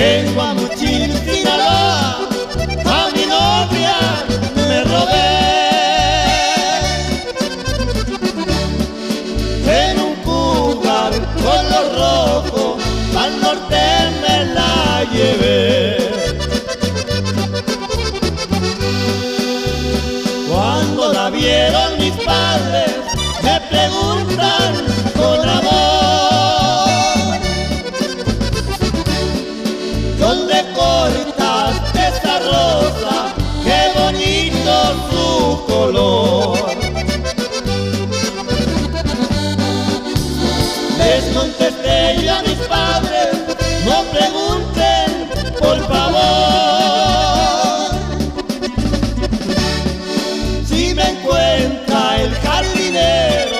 en Guamuchil, Sinaloa, a mi novia me robé. En un cuba color rojo, al norte me la llevé. Cuando la vieron mis padres, me preguntan ¿Dónde cortaste esa rosa? ¡Qué bonito su color! Les contesté yo a mis padres, no pregunten, por favor. Si me encuentra el jardinero,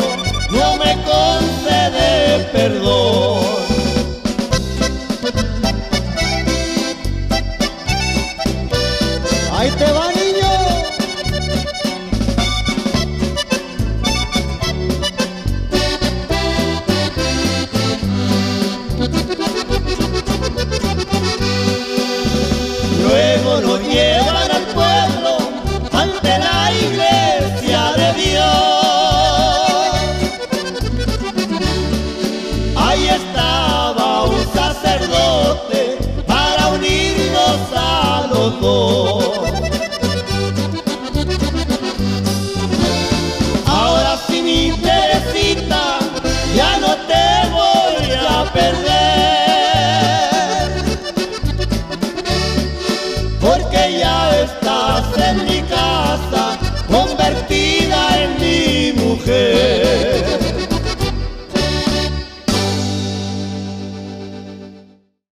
no me concede perdón. Ahí te va, Porque ya estás en mi casa